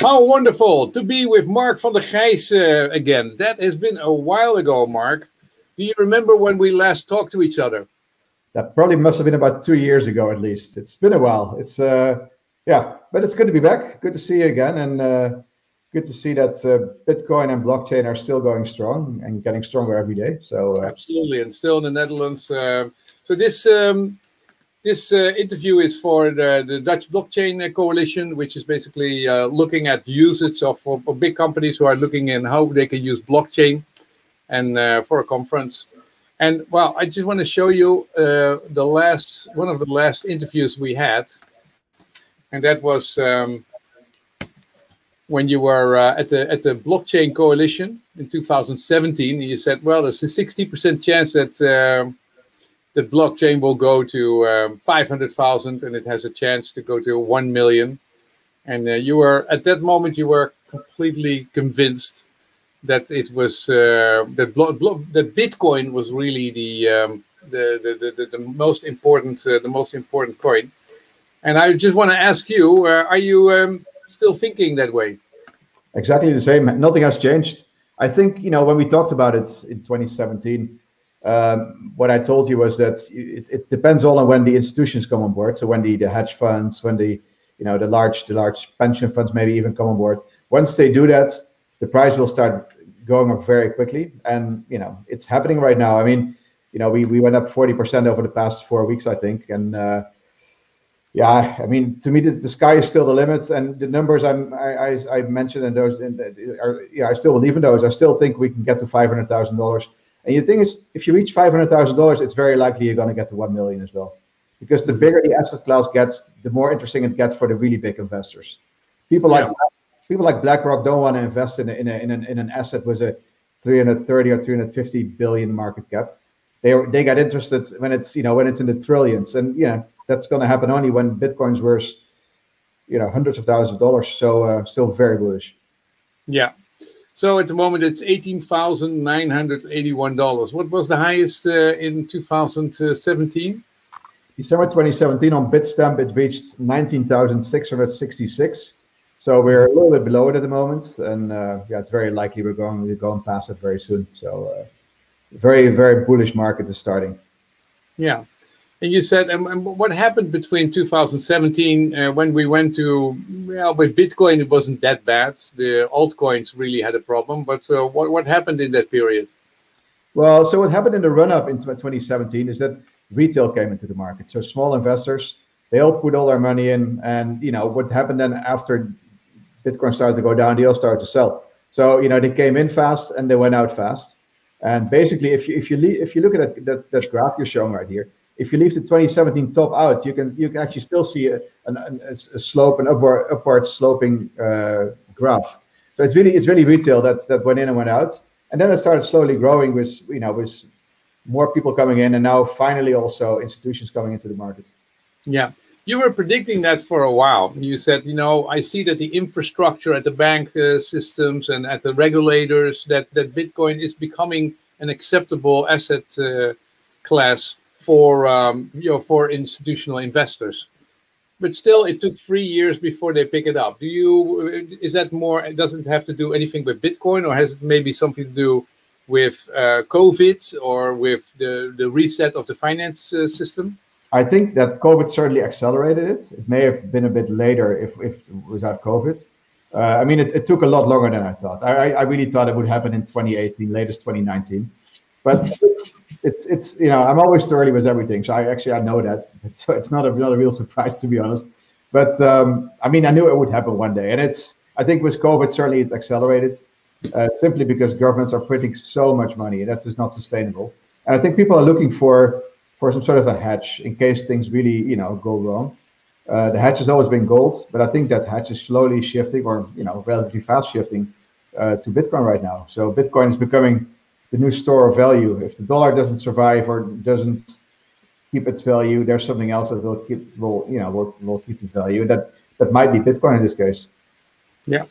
How wonderful to be with Marc van der Chijs uh, again. That has been a while ago, Marc. Do you remember when we last talked to each other? That probably must have been about two years ago, at least. It's been a while. It's uh, yeah, but it's good to be back. Good to see you again, and uh, good to see that uh, Bitcoin and blockchain are still going strong and getting stronger every day. So uh, absolutely, and still in the Netherlands. So this um, this uh, interview is for the, the, Dutch Blockchain Coalition, which is basically uh, looking at usage of, big companies who are looking in how they can use blockchain, and uh, for a conference. And well, I just want to show you uh, the last one of the last interviews we had, and that was um, when you were uh, at the at the Blockchain Coalition in 2017. You said, well, there's a 60% chance that the blockchain will go to um, 500,000 and it has a chance to go to 1 million. And uh, you were, at that moment, you were completely convinced that it was, uh, that, that Bitcoin was really the, um, the, the, the, the, most important, uh, the most important coin. And I just want to ask you, uh, are you um, still thinking that way? Exactly the same. Nothing has changed. I think, you know, when we talked about it in 2017, um, what I told you was that it, it, depends all on when the institutions come on board. So when the, the hedge funds, when the you know the large the large pension funds maybe even come on board. Once they do that, the price will start going up very quickly. And you know it's happening right now. I mean, you know we we went up forty percent over the past four weeks, I think, and uh, yeah, I mean, to me, the, the, sky is still the limits, and the numbers I'm, I, I, I mentioned and those, in, are, yeah, I still believe in those. I still think we can get to five hundred thousand dollars and the thing is, if you reach five hundred thousand dollars, it's very likely you're going to get to one million as well, because the bigger the asset class gets, the more interesting it gets for the really big investors. People yeah. like people like BlackRock don't want to invest in a, in, a, in, an, in an asset with a 330 or 350 billion market cap. They they get interested when it's you know when it's in the trillions, and you know that's going to happen only when Bitcoin's worth you know hundreds of thousands of dollars. So uh, still very bullish. Yeah, so at the moment, it's $18,981. What was the highest uh, in 2017? December 2017 on Bitstamp, it reached 19,666. So we're a little bit below it at the moment. And uh, yeah, it's very likely we're going, we're going past it very soon. So uh, very, very bullish market is starting. Yeah. And you said, and, what happened between 2017 uh, when we went to, well, with Bitcoin, it wasn't that bad. The altcoins really had a problem. But uh, what, what happened in that period? Well, so what happened in the run up into 2017 is that retail came into the market. So small investors, they all put all their money in. And, you know, what happened then after Bitcoin started to go down, they all started to sell. So, you know, they came in fast and they went out fast. And basically, if you if you if you look at that, that, that graph you're showing right here, if you leave the 2017 top out, you can you can actually still see a, a, a slope, an upward upward sloping uh, graph. So it's really it's really retail that that went in and went out, and then it started slowly growing with you know with more people coming in, and now finally also institutions coming into the market. Yeah. You were predicting that for a while. You said, you know, I see that the infrastructure at the bank uh, systems and at the regulators that that Bitcoin is becoming an acceptable asset uh, class for um, you know for institutional investors. But still it took three years before they pick it up. Do you is that more doesn't have to do anything with bitcoin or has it maybe something to do with uh, covid or with the the reset of the finance uh, system? I think that covid certainly accelerated it. It may have been a bit later if, if without covid. Uh, i mean it, it, took a lot longer than i thought. I, I really thought it would happen in 2018 latest 2019 but it's it's you know I'm always early with everything, so I actually I know that, so it's not a not a real surprise to be honest. But um, I mean, I knew it would happen one day, and it's I think with COVID certainly it's accelerated, uh, simply because governments are printing so much money, and that is not sustainable. And I think people are looking for for some sort of a hedge in case things really you know go wrong. Uh, the hedge has always been gold, but I think that hedge is slowly shifting, or you know, relatively fast shifting uh, to Bitcoin right now. So Bitcoin is becoming the new store of value. If the dollar doesn't survive or doesn't keep its value, there's something else that will keep will you know will, will keep the value. That that might be Bitcoin in this case. Yeah.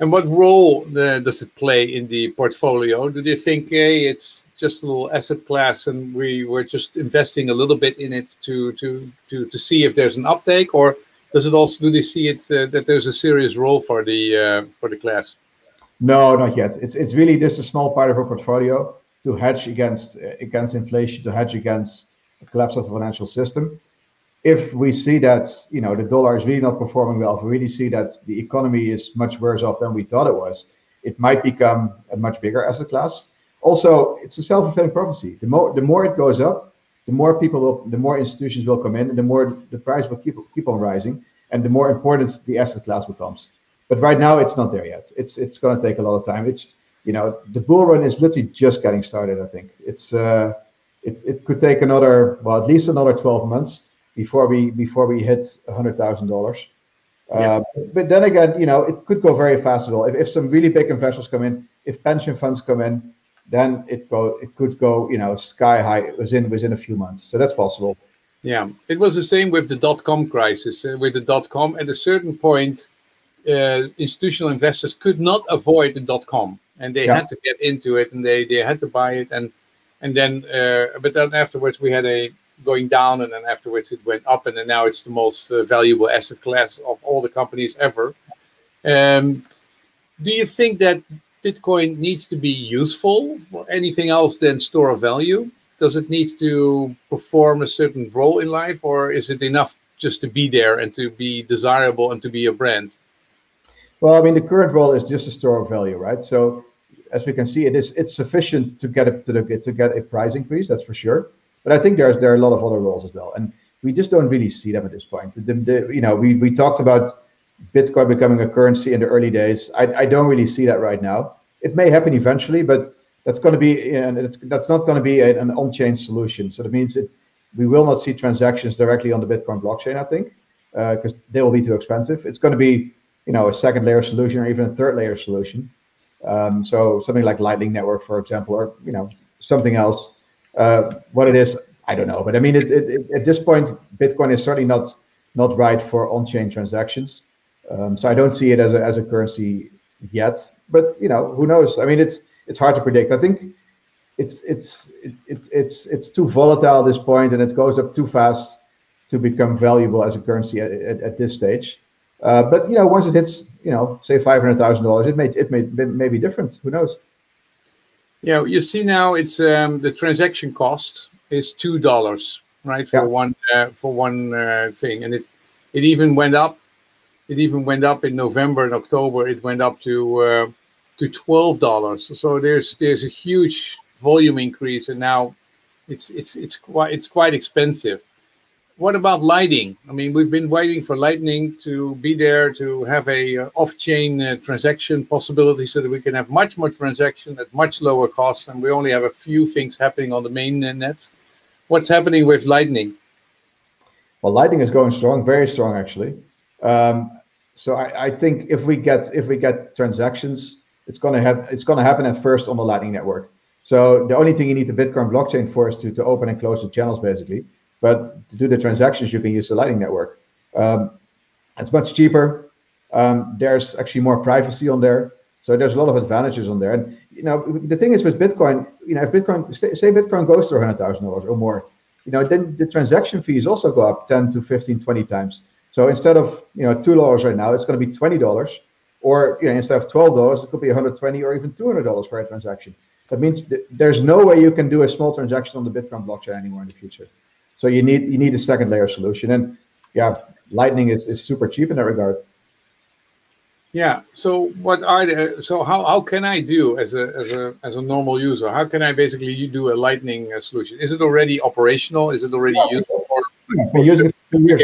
And what role uh, does it play in the portfolio? Do they think, it's just a little asset class, and we were just investing a little bit in it to to to to see if there's an uptake, or does it also do they see it uh, that there's a serious role for the uh, for the class? No, not yet. It's it's really just a small part of our portfolio to hedge against against inflation, to hedge against the collapse of the financial system. If we see that you know the dollar is really not performing well, if we really see that the economy is much worse off than we thought it was, it might become a much bigger asset class. Also, it's a self-fulfilling prophecy. The more the more it goes up, the more people will, the more institutions will come in, and the more the price will keep keep on rising, and the more important the asset class becomes. But right now, it's not there yet. It's it's going to take a lot of time. It's you know the bull run is literally just getting started. I think it's uh, it it could take another well at least another twelve months before we before we hit a hundred thousand dollars. Uh, but then again, you know, it could go very fast as well. If, if some really big investors come in, if pension funds come in, then it go it could go, you know, sky high within within a few months. So that's possible. Yeah, it was the same with the dot com crisis. Uh, with the dot com, at a certain point, uh, institutional investors could not avoid the dot com, and they yeah. had to get into it, and they they had to buy it, and and then uh, but then afterwards we had a going down, and then afterwards it went up, and then now it's the most uh, valuable asset class of all the companies ever. Um, do you think that Bitcoin needs to be useful for anything else than store of value? Does it need to perform a certain role in life, or is it enough just to be there and to be desirable and to be a brand? Well, I mean, the current role is just a store of value, right? So, as we can see, it is it's sufficient to get a, to, the, to get a price increase, that's for sure. But I think there's there are a lot of other roles as well, and we just don't really see them at this point. The, the, you know, we we talked about Bitcoin becoming a currency in the early days. I, I don't really see that right now. It may happen eventually, but that's going to be and it's, that's not going to be a, an on-chain solution. So that means it we will not see transactions directly on the Bitcoin blockchain. I think because uh, they will be too expensive. It's going to be you know a second layer solution or even a third layer solution. Um, so something like Lightning Network, for example, or you know something else uh, what it is, I don't know. But I mean, it, it, it, at this point, Bitcoin is certainly not not right for on-chain transactions. Um, so I don't see it as a as a currency yet. But you know, who knows? I mean, it's it's hard to predict. I think it's it's it's it's it's too volatile at this point, and it goes up too fast to become valuable as a currency at, at, at this stage. Uh, but you know, once it hits, you know, say five hundred thousand dollars, it may it may may be different. Who knows? Yeah, you see now it's um, the transaction cost is two dollars, right, for yeah. one uh, for one uh, thing, and it it even went up. It even went up in November and October. It went up to uh, to twelve dollars. So there's there's a huge volume increase, and now it's it's it's quite it's quite expensive what about Lightning? I mean, we've been waiting for Lightning to be there to have a uh, off-chain uh, transaction possibility so that we can have much more transaction at much lower cost, and we only have a few things happening on the main net. What's happening with Lightning? Well, Lightning is going strong, very strong actually. Um, so I, I, think if we get if we get transactions, it's going to have it's going to happen at first on the Lightning network. So the only thing you need the Bitcoin blockchain for is to, to open and close the channels, basically. But to do the transactions, you can use the Lightning Network. Um, it's much cheaper. Um, there's actually more privacy on there. So there's a lot of advantages on there. And you know, the thing is with Bitcoin, you know, if Bitcoin say Bitcoin goes to hundred thousand dollars or more, you know, then the transaction fees also go up 10 to 15, 20 times. So instead of you know two dollars right now, it's going to be twenty dollars, or you know, instead of twelve dollars, it could be 120 or even 200 dollars for a transaction. That means th there's no way you can do a small transaction on the Bitcoin blockchain anymore in the future. So you need you need a second layer solution, and yeah, Lightning is, is super cheap in that regard. Yeah. So what are the so how, how can I do as a as a as a normal user? How can I basically do a Lightning uh, solution? Is it already operational? Is it already yeah, used? Or, I've been using it for two years.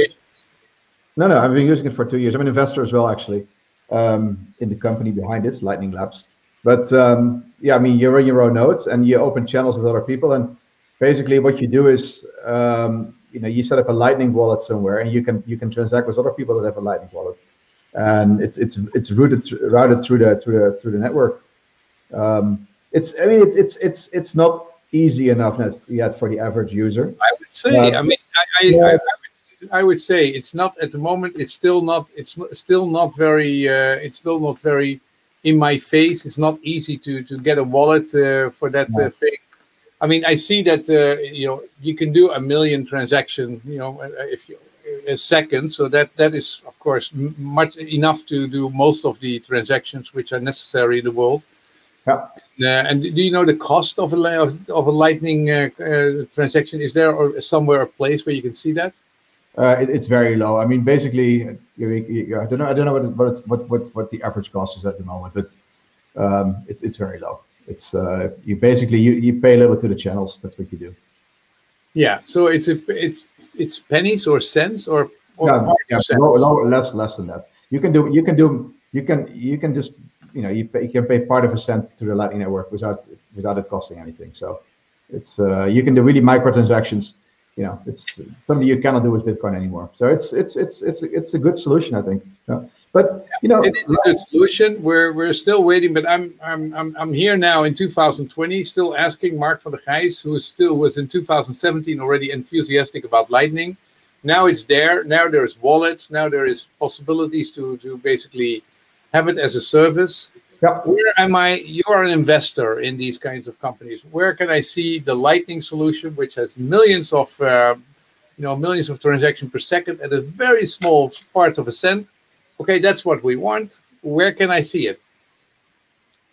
No, no, I've been using it for two years. I'm an investor as well, actually, um, in the company behind it, Lightning Labs. But um, yeah, I mean, you run your own nodes and you open channels with other people, and basically what you do is um, you know you set up a lightning wallet somewhere and you can you can transact with other people that have a lightning wallet. And it's it's it's routed routed through the through the through the network. Um, it's i mean it's it's it's it's not easy enough yet for the average user. I would say um, i mean I, I, yeah. I, I, would, I would say it's not at the moment it's still not it's still not very uh, it's still not very in my face. It's not easy to to get a wallet uh, for that uh, thing I mean, I see that uh, you know you can do a million transaction. You know, uh, if you a second. So that that is of course much enough to do most of the transactions which are necessary in the world. Yeah. Uh, and do you know the cost of a of a Lightning uh, uh, transaction? Is there or somewhere a place where you can see that? Uh, it, it's very low. I mean, basically, I don't know. I don't know what what what what the average cost is at the moment, but um, it's it's very low. It's uh, you basically you, you pay a little to the channels. That's what you do. Yeah. So it's a it's it's pennies or cents or, or no, yeah, low, low, less less than that. You can do you can do you can you can just you know you, pay, you can pay part of a cent to the Lightning network without without it costing anything. So it's uh, you can do really microtransactions. You know, it's something you cannot do with Bitcoin anymore. So it's it's it's it's it's a good solution, I think. Yeah. But you know, it is a good solution. We're we're still waiting, but I'm I'm I'm I'm here now in 2020, still asking Marc van der Chijs, who still was in 2017 already enthusiastic about Lightning. Now it's there. Now there's wallets. Now there is possibilities to to basically have it as a service. Yeah. Where am I? You are an investor in these kinds of companies. Where can I see the Lightning solution, which has millions of, uh, you know, millions of transactions per second at a very small part of a cent? Okay, that's what we want. Where can I see it?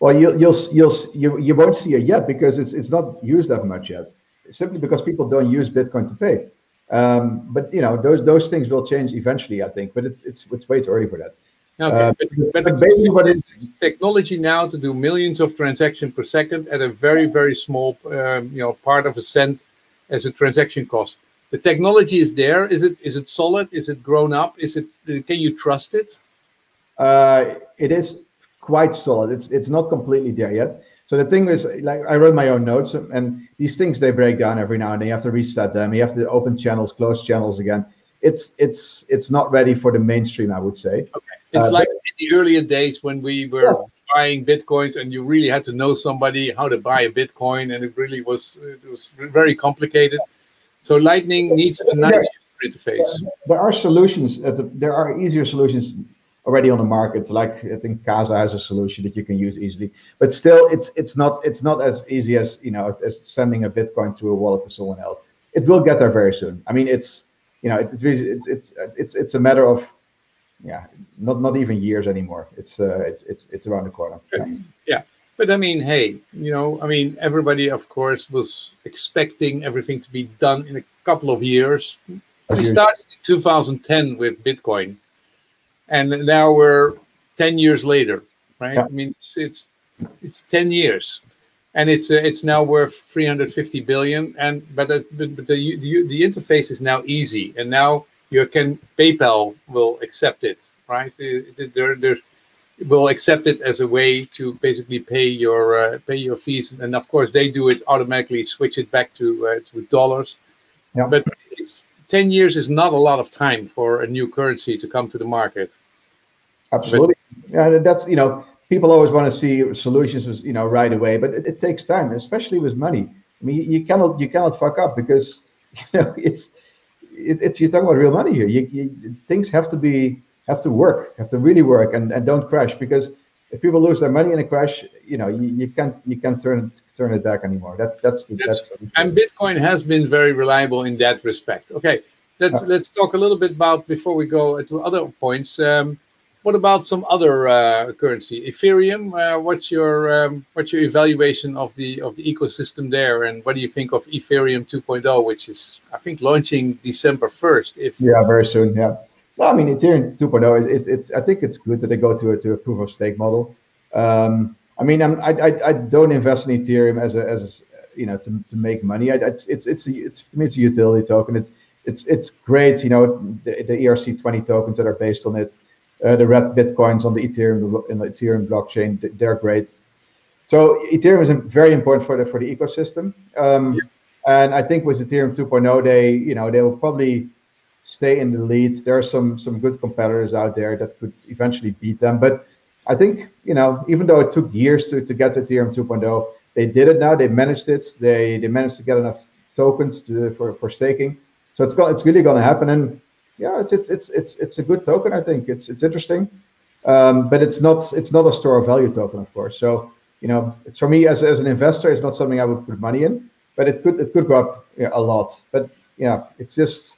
Well, you'll you'll you'll you, you won't see it yet because it's it's not used that much yet. Simply because people don't use Bitcoin to pay. Um, but you know those those things will change eventually, I think. But it's it's it's way too early for that. Okay, uh, but, but, basically what is technology now to do millions of transactions per second at a very very small um, you know part of a cent as a transaction cost. The technology is there. Is it is it solid? Is it grown up? Is it can you trust it? Uh, it is quite solid. It's it's not completely there yet. So the thing is, like I wrote my own nodes, and these things they break down every now and then. You have to reset them. You have to open channels, close channels again. It's it's it's not ready for the mainstream, I would say. Okay. It's uh, like in the earlier days when we were yeah. buying bitcoins, and you really had to know somebody how to buy a bitcoin, and it really was it was very complicated. So Lightning needs a nice interface. There are solutions. there are easier solutions already on the market. Like I think Casa has a solution that you can use easily, but still, it's it's not it's not as easy as you know as sending a Bitcoin through a wallet to someone else. It will get there very soon. I mean, it's you know, it, it's it's it's it's a matter of yeah, not not even years anymore. It's uh, it's it's it's around the corner. Yeah. yeah. But I mean, hey, you know, I mean, everybody, of course, was expecting everything to be done in a couple of years. We started in 2010 with Bitcoin, and now we're 10 years later, right? Yeah. I mean, it's, it's it's 10 years, and it's uh, it's now worth 350 billion. And but the, but the, the the interface is now easy, and now you can PayPal will accept it, right? There, there will accept it as a way to basically pay your uh, pay your fees, and of course they do it automatically, switch it back to uh, to dollars. Yeah. But it's ten years is not a lot of time for a new currency to come to the market. Absolutely, but, yeah, that's you know people always want to see solutions, you know, right away, but it, it takes time, especially with money. I mean, you cannot you cannot fuck up because you know it's it, it's you're talking about real money here. You, you, things have to be have to work, have to really work, and, and don't crash because if people lose their money in a crash, you know you, you can't you can't turn turn it back anymore. That's that's the, that's, that's and Bitcoin has been very reliable in that respect. Okay, let's uh, let's talk a little bit about before we go to other points. Um, what about some other uh, currency? Ethereum. Uh, what's your um, what's your evaluation of the of the ecosystem there, and what do you think of Ethereum 2.0, which is I think launching December 1st? If yeah, very soon. Yeah. No, I mean Ethereum 2.0. It's, it's I think it's good that they go to a to a proof of stake model. Um, I mean, I'm, I, I I don't invest in Ethereum as a as a, you know to, to make money. I, it's it's it's a, it's to me it's a utility token. It's it's it's great. You know the, the ERC20 tokens that are based on it uh, the red bitcoins on the Ethereum in the Ethereum blockchain. They're great. So Ethereum is very important for the for the ecosystem. Um, yeah. And I think with Ethereum 2.0, they you know they will probably stay in the lead. There are some some good competitors out there that could eventually beat them. But I think you know even though it took years to, to get to Ethereum 2.0, they did it now. They managed it. They they managed to get enough tokens to for for staking. So it's got it's really going to happen. And yeah, it's it's it's it's it's a good token. I think it's it's interesting, um, but it's not it's not a store of value token, of course. So you know, it's for me as as an investor, it's not something I would put money in, but it could it could go up yeah, a lot. But yeah, it's just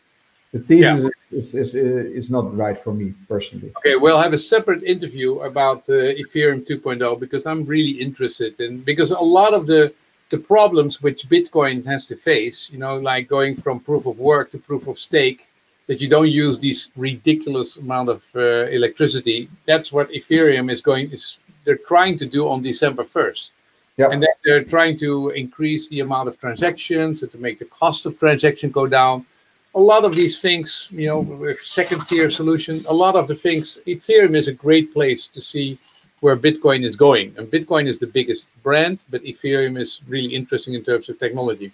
the thesis yeah. is, is, is, not right for me personally. Okay, we'll have a separate interview about uh, Ethereum 2.0 because I'm really interested in because a lot of the the problems which Bitcoin has to face, you know, like going from proof of work to proof of stake, that you don't use these ridiculous amount of uh, electricity. That's what Ethereum is going is they're trying to do on December 1st. Yep. And then they're trying to increase the amount of transactions and to make the cost of transaction go down. A lot of these things, you know, with second tier solution, a lot of the things, Ethereum is a great place to see where Bitcoin is going. And Bitcoin is the biggest brand, but Ethereum is really interesting in terms of technology.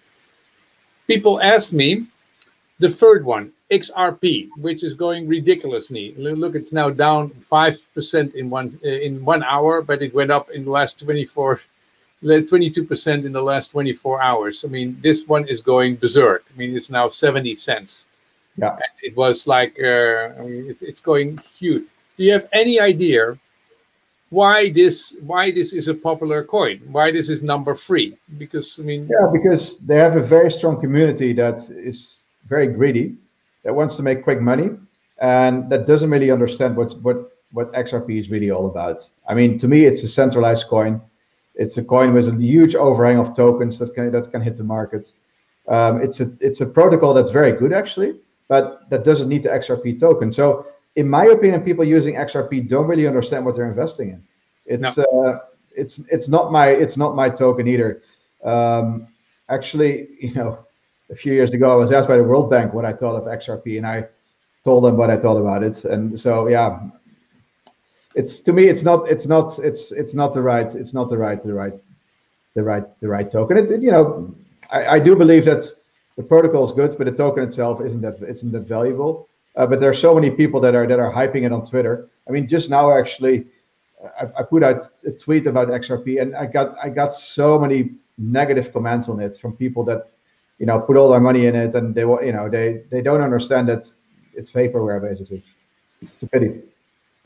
People ask me the third one, XRP, which is going ridiculously. Look, it's now down five percent in one in one hour, but it went up in the last 24, 22 percent in the last 24 hours. I mean, this one is going berserk. I mean, it's now 70 cents. Yeah, and it was like uh, I mean, it's it's going huge. Do you have any idea why this why this is a popular coin? Why this is number three? Because I mean, yeah, because they have a very strong community that is very greedy that wants to make quick money and that doesn't really understand what what what XRP is really all about. I mean, to me, it's a centralized coin. It's a coin with a huge overhang of tokens that can that can hit the market. Um, it's a it's a protocol that's very good actually, but that doesn't need the XRP token. So, in my opinion, people using XRP don't really understand what they're investing in. It's no. uh, it's it's not my it's not my token either. Um, actually, you know, a few years ago, I was asked by the World Bank what I thought of XRP, and I told them what I thought about it. And so, yeah, it's to me, it's not, it's not, it's it's not the right, it's not the right, the right, the right, the right token. It's you know, I, I do believe that the protocol is good, but the token itself isn't that isn't that valuable. Uh, but there are so many people that are that are hyping it on Twitter. I mean, just now actually, I, I put out a tweet about XRP, and I got I got so many negative comments on it from people that you know put all their money in it and they you know they they don't understand that it's vaporware basically it's a pity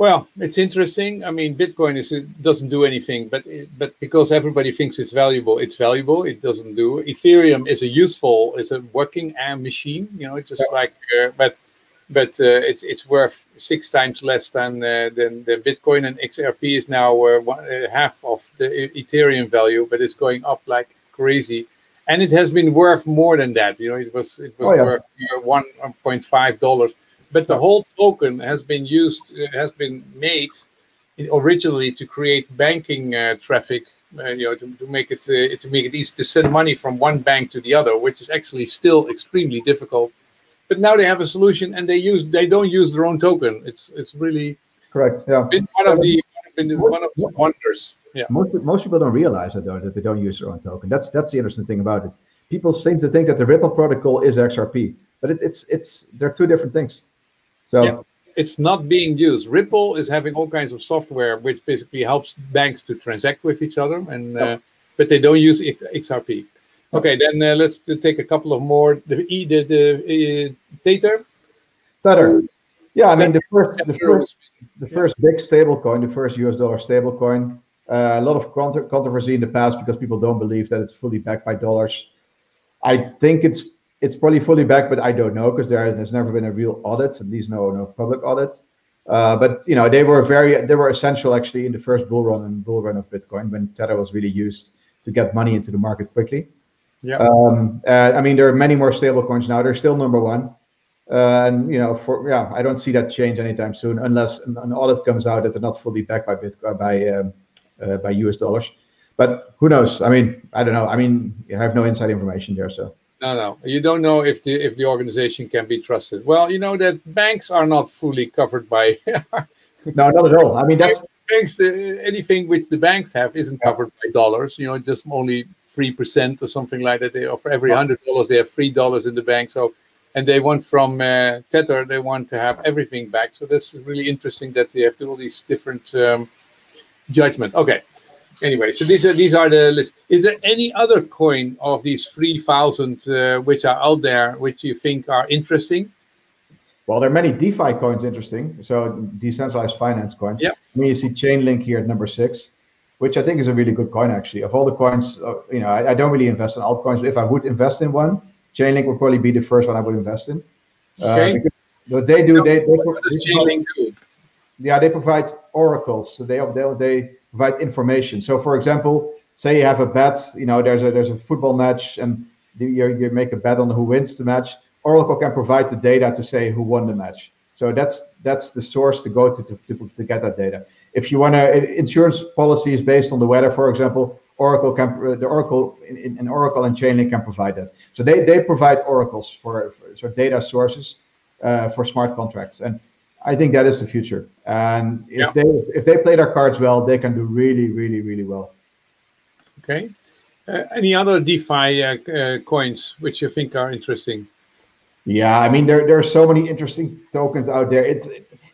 well it's interesting i mean bitcoin is it doesn't do anything but it, but because everybody thinks it's valuable it's valuable it doesn't do ethereum is a useful it's a working machine you know it's just yeah. like uh, but but uh, it's it's worth six times less than uh, than, than Bitcoin, and XRP is now uh, one, uh, half of the Ethereum value, but it's going up like crazy and it has been worth more than that. You know, it was it was oh, yeah. worth one point five dollars, but the whole token has been used has been made originally to create banking uh, traffic. Uh, you know, to, to make it uh, to make it easy to send money from one bank to the other, which is actually still extremely difficult. But now they have a solution, and they use they don't use their own token. It's it's really correct. Yeah, been one of the been one of the wonders yeah. Most most people don't realize that though that they don't use their own token. That's that's the interesting thing about it. People seem to think that the Ripple protocol is XRP, but it, it's it's they're two different things. So yeah. it's not being used. Ripple is having all kinds of software which basically helps banks to transact with each other, and uh, but they don't use XRP. Okay, then uh, let's take a couple of more. The E the, the uh, Tether. Tether. Yeah, I mean the first the first the first big stable coin, the first US dollar stable coin uh, a lot of controversy in the past because people don't believe that it's fully backed by dollars. I think it's it's probably fully back, but I don't know because there has never been a real audit, at least no no public audit. Uh, but you know they were very they were essential actually in the first bull run and bull run of Bitcoin when Tether was really used to get money into the market quickly. Yeah. Um, uh, I mean there are many more stable coins now. They're still number one. Uh, and you know, for yeah, I don't see that change anytime soon, unless an, an audit comes out that they're not fully backed by Bitcoin by um, uh, by US dollars. But who knows? I mean, I don't know. I mean, I have no inside information there, so. No, no, you don't know if the if the organization can be trusted. Well, you know that banks are not fully covered by. no, not at all. I mean, that's banks. Uh, anything which the banks have isn't covered by dollars. You know, just only three percent or something like that. They offer every hundred dollars, they have three dollars in the bank. So, and they want from uh, Tether, they want to have everything back. So that's really interesting that they have to all these different. Um, judgment. Okay. Anyway, so these are these are the list. Is there any other coin of these three thousand uh, which are out there which you think are interesting? Well, there are many DeFi coins interesting. So decentralized finance coins. Yeah. I mean, you see Chainlink here at number six, which I think is a really good coin actually. Of all the coins, uh, you know, I, I, don't really invest in altcoins. But if I would invest in one, Chainlink would probably be the first one I would invest in. Uh, okay. What they do, they, they, what does Chainlink do? Yeah, they provide oracles. So they they they provide information. So for example, say you have a bet, you know, there's a there's a football match and you, you make a bet on who wins the match. Oracle can provide the data to say who won the match. So that's that's the source to go to to, to, to get that data. If you want to, insurance policy is based on the weather, for example. Oracle can the Oracle in, in Oracle and Chainlink can provide that. So they they provide oracles for, for so data sources uh, for smart contracts, and I think that is the future. And if yeah. they if they play their cards well, they can do really really really well. Okay. Uh, any other DeFi uh, uh, coins which you think are interesting? Yeah, I mean there there are so many interesting tokens out there. It's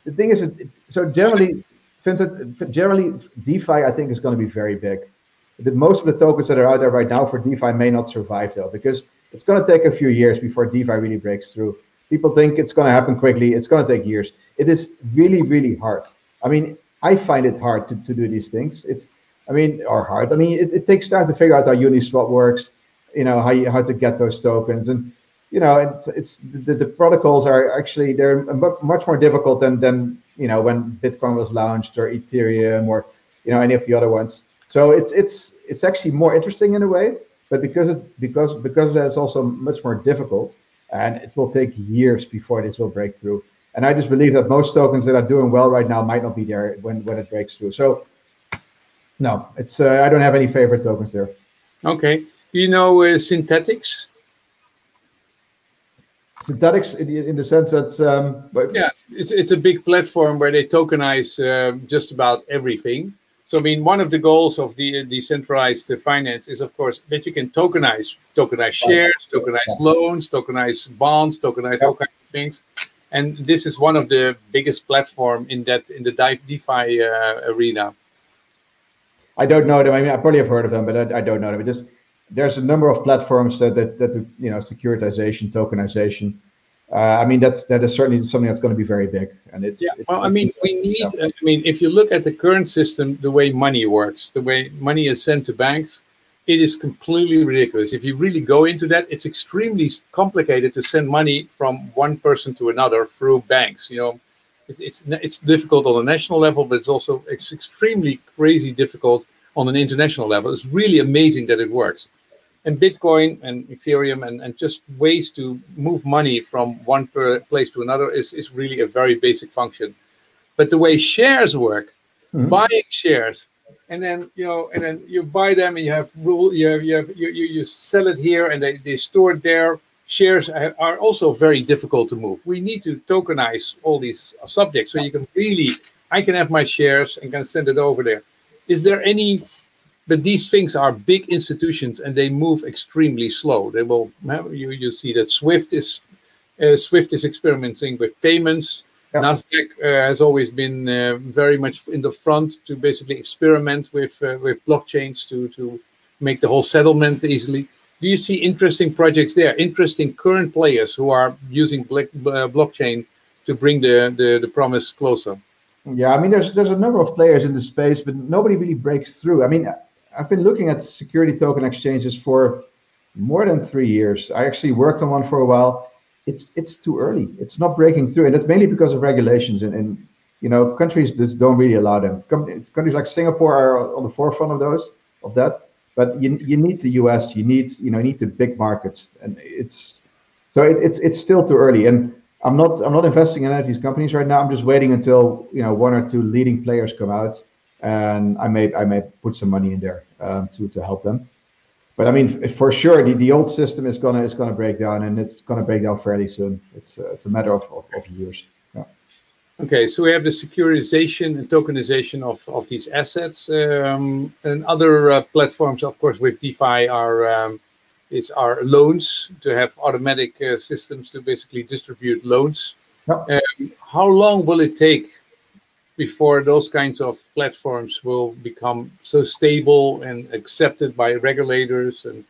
the thing is so generally, Vincent, generally DeFi I think is going to be very big the, most of the tokens that are out there right now for DeFi may not survive though, because it's going to take a few years before DeFi really breaks through. People think it's going to happen quickly. It's going to take years. It is really, really hard. I mean, I find it hard to, to do these things. It's, I mean, or hard. I mean, it, it takes time to figure out how Uniswap works, you know, how you, how to get those tokens. And, you know, it, it's the, the protocols are actually, they're much more difficult than, than, you know, when Bitcoin was launched or Ethereum or, you know, any of the other ones. So it's it's it's actually more interesting in a way, but because it's because because that's also much more difficult, and it will take years before this will break through. And I just believe that most tokens that are doing well right now might not be there when when it breaks through. So no, it's uh, I don't have any favorite tokens there. Okay, you know uh, synthetics. Synthetix in, in the sense that um, yeah, it's it's a big platform where they tokenize uh, just about everything. So, I mean, one of the goals of the decentralized finance is, of course, that you can tokenize, tokenize shares, tokenize yeah. loans, tokenize bonds, tokenize yeah. all kinds of things. And this is one of the biggest platform in that in the DeFi uh, arena. I don't know them. I mean, I probably have heard of them, but I, I don't know them. It just there's a number of platforms that that, that you know securitization, tokenization, uh, I mean, that's that is certainly something that's going to be very big, and it's. Yeah, well, I mean, we need. Yeah. I mean, if you look at the current system, the way money works, the way money is sent to banks, it is completely ridiculous. If you really go into that, it's extremely complicated to send money from one person to another through banks. You know, it, it's it's difficult on a national level, but it's also it's extremely crazy difficult on an international level. It's really amazing that it works and Bitcoin and Ethereum and, and just ways to move money from one place to another is, is really a very basic function. But the way shares work, mm-hmm. buying shares, and then you know, and then you buy them and you have rule, you have, you have you, you, you sell it here and they, they store it there. Shares are also very difficult to move. We need to tokenize all these subjects so you can really, I can have my shares and can send it over there. Is there any but these things are big institutions and they move extremely slow. They will you you see that Swift is uh, Swift is experimenting with payments. Yeah. Nasdaq uh, has always been uh, very much in the front to basically experiment with uh, with blockchains to to make the whole settlement easily. Do you see interesting projects there? Interesting current players who are using black, uh, blockchain to bring the, the the promise closer. Yeah, I mean, there's there's a number of players in the space, but nobody really breaks through. I mean, I've been looking at security token exchanges for more than three years. I actually worked on one for a while. It's it's too early. It's not breaking through, and it's mainly because of regulations and, and you know countries just don't really allow them. countries like Singapore are on the forefront of those of that. But you you need the US, you need you know you need the big markets, and it's so it, it's it's still too early. And I'm not I'm not investing in any of these companies right now. I'm just waiting until you know one or two leading players come out and I may I may put some money in there um, to to help them. But I mean, for sure, the, the old system is gonna is gonna break down, and it's gonna break down fairly soon. It's uh, it's a matter of, of, of years. Yeah. Okay, so we have the securitization and tokenization of, of these assets, um, and other uh, platforms, of course, with DeFi are um, is our loans to have automatic uh, systems to basically distribute loans. Um, how long will it take before those kinds of platforms will become so stable and accepted by regulators and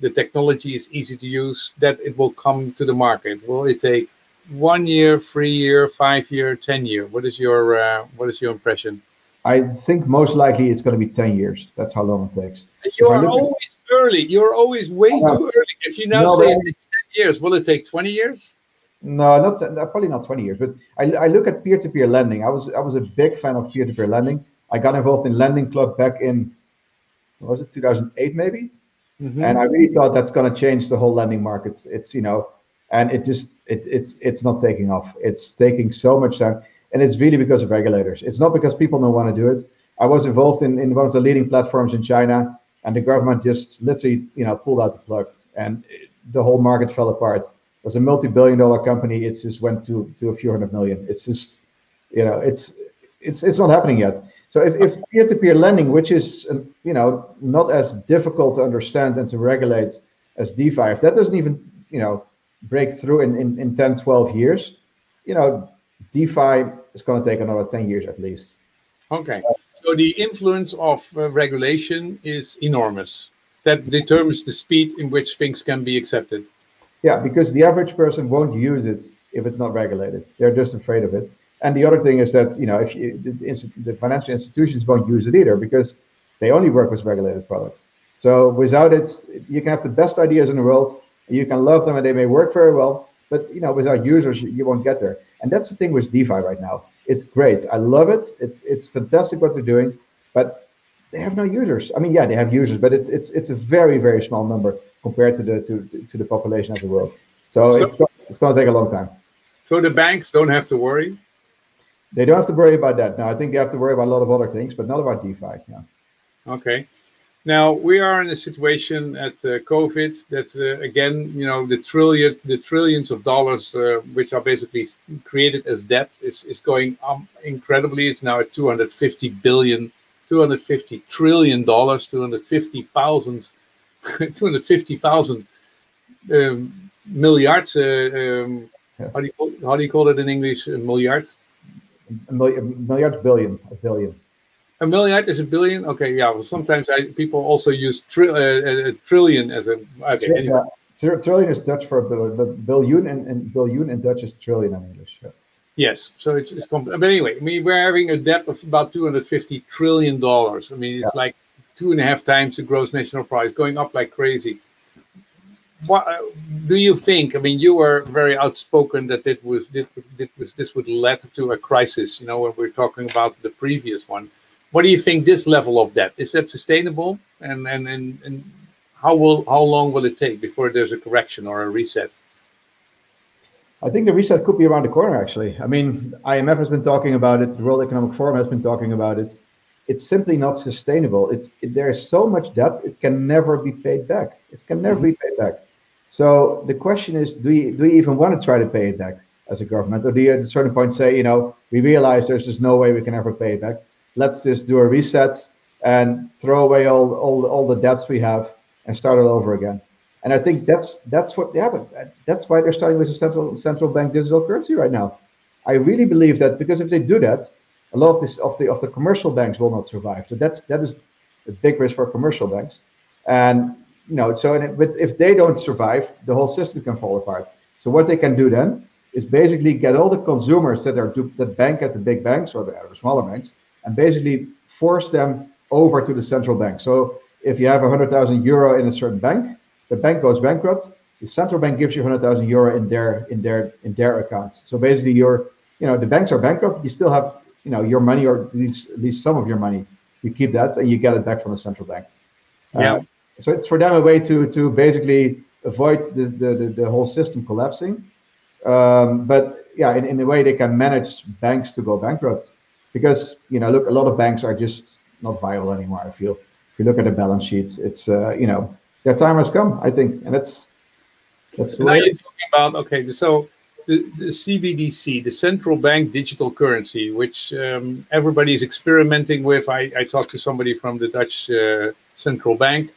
the technology is easy to use that it will come to the market. Will it take one year three year five year ten year? What is your uh, what is your impression? I think most likely it's going to be 10 years. That's how long it takes. You're always early. You're always way too early. If you now no, say 10 years will it take 20 years No, not probably not 20 years, but I, I look at peer-to-peer lending. I was I was a big fan of peer-to-peer lending. I got involved in Lending Club back in was it 2008 maybe, mm-hmm. and I really thought that's going to change the whole lending market. It's you know, and it just it, it's it's not taking off. It's taking so much time, and it's really because of regulators. It's not because people don't want to do it. I was involved in, in one of the leading platforms in China, and the government just literally you know pulled out the plug, and the whole market fell apart was a multi-billion-dollar company. It just went to to a few hundred million. It's just, you know, it's it's it's not happening yet. So if, if peer-to-peer lending, which is um, you know not as difficult to understand and to regulate as DeFi, if that doesn't even you know break through in, in, in 10, 12 years, you know, DeFi is going to take another 10 years at least. Okay. So the influence of uh, regulation is enormous. That determines the speed in which things can be accepted. Yeah, because the average person won't use it if it's not regulated. They're just afraid of it. And the other thing is that you know if you, the, the financial institutions won't use it either because they only work with regulated products. So without it, you can have the best ideas in the world, you can love them, and they may work very well, but you know without users, you won't get there. And that's the thing with DeFi right now. It's great. I love it. It's it's fantastic what they're doing, but they have no users. I mean, yeah, they have users, but it's it's it's a very very small number compared to the to, to the population of the world. So, so it's it's going to take a long time. So the banks don't have to worry. They don't have to worry about that. Now I think they have to worry about a lot of other things, but not about DeFi. Yeah. Okay. Now we are in a situation at uh, COVID that uh, again, you know, the trillion, the trillions of dollars uh, which are basically created as debt is is going up incredibly. It's now at 250 billion, 250 trillion dollars, 250,000 250,000 um, milliard. Uh, um, yeah. how, do you call, how do you call it in English? A milliard? A million, milliard, billion, a billion. A milliard is a billion. Okay, yeah. Well, sometimes I, people also use tri uh, a trillion as a. Okay, anyway. yeah. Trillion is Dutch for a billion, but billion and, and billion in Dutch is trillion in English. Yeah. Yes, so it's, it's but anyway, I mean we're having a debt of about two hundred fifty trillion dollars. I mean it's like two and a half times the gross national product, going up like crazy. What uh, do you think? I mean, you were very outspoken that it was, it, it was this would lead to a crisis. You know, when we're talking about the previous one. What do you think? This level of debt is that sustainable? And and and, and how will how long will it take before there's a correction or a reset? I think the reset could be around the corner. Actually, I mean, IMF has been talking about it. The World Economic Forum has been talking about it it's simply not sustainable. It's it, there is so much debt; it can never be paid back. It can never mm-hmm. be paid back. So the question is, do you do you even want to try to pay it back as a government, or do you at a certain point say, you know, we realize there's just no way we can ever pay it back. Let's just do a reset and throw away all all all the debts we have and start it over again. And I think that's that's what yeah, but that's why they're starting with a central central bank digital currency right now. I really believe that because if they do that, a lot of this of the of the commercial banks will not survive. So that's that is a big risk for commercial banks. And you know, so it, but if they don't survive, the whole system can fall apart. So what they can do then is basically get all the consumers that are do, that bank at the big banks or the, or the smaller banks, and basically force them over to the central bank. So if you have a hundred thousand euro in a certain bank, the bank goes bankrupt. The central bank gives you hundred thousand euro in their in their in their accounts. So basically, you're you know the banks are bankrupt. You still have you know your money or at least, at least some of your money you keep that and you get it back from the central bank. Yeah. Uh, so it's for them a way to to basically avoid the the, the, the whole system collapsing. Um, but yeah in, in a way they can manage banks to go bankrupt because you know look a lot of banks are just not viable anymore i feel. If you look at the balance sheets it's uh, you know their time has come i think. And that's that's now you're talking about okay so the, the CBDC, the central bank digital currency, which um, everybody is experimenting with. I, I talked to somebody from the Dutch uh, central bank.